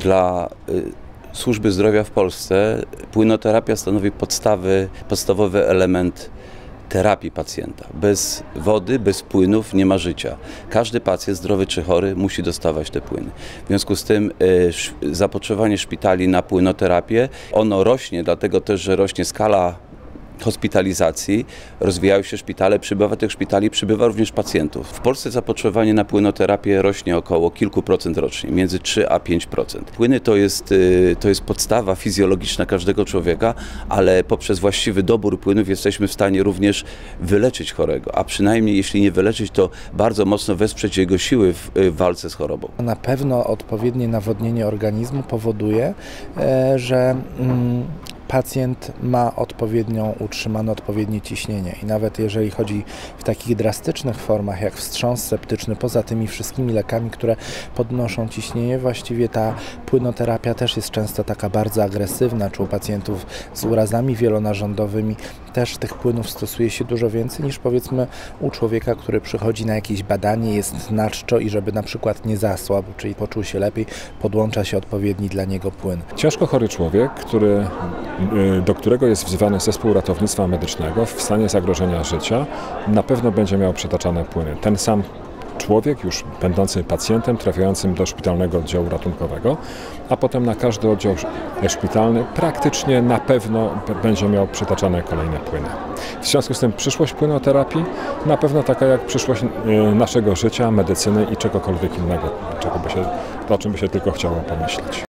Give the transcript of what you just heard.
Dla y, służby zdrowia w Polsce płynoterapia stanowi podstawy, podstawowy element terapii pacjenta. Bez wody, bez płynów nie ma życia. Każdy pacjent, zdrowy czy chory, musi dostawać te płyny. W związku z tym y, zapotrzebowanie szpitali na płynoterapię, ono rośnie, dlatego też, że rośnie skala hospitalizacji, rozwijają się szpitale, przybywa tych szpitali, przybywa również pacjentów. W Polsce zapotrzebowanie na płynoterapię rośnie około kilku procent rocznie, między 3 a 5 procent. Płyny to jest, y, to jest podstawa fizjologiczna każdego człowieka, ale poprzez właściwy dobór płynów jesteśmy w stanie również wyleczyć chorego, a przynajmniej jeśli nie wyleczyć, to bardzo mocno wesprzeć jego siły w, y, walce z chorobą. Na pewno odpowiednie nawodnienie organizmu powoduje, e, że mm, pacjent ma odpowiednią, utrzymane odpowiednie ciśnienie i nawet jeżeli chodzi w takich drastycznych formach jak wstrząs septyczny, poza tymi wszystkimi lekami, które podnoszą ciśnienie, właściwie ta płynoterapia też jest często taka bardzo agresywna, czy u pacjentów z urazami wielonarządowymi też tych płynów stosuje się dużo więcej niż powiedzmy u człowieka, który przychodzi na jakieś badanie, jest na czczo i żeby na przykład nie zasłabł, czyli poczuł się lepiej, podłącza się odpowiedni dla niego płyn. Ciężko chory człowiek, który, do którego jest wzywany zespół ratownictwa medycznego w stanie zagrożenia życia, na pewno będzie miał przetaczane płyny. Ten sam człowiek, już będący pacjentem, trafiającym do szpitalnego oddziału ratunkowego, a potem na każdy oddział sz- szpitalny praktycznie na pewno będzie miał przetaczane kolejne płyny. W związku z tym przyszłość płynoterapii na pewno taka jak przyszłość y, naszego życia, medycyny i czegokolwiek innego, czego by się, o czym by się tylko chciało pomyśleć.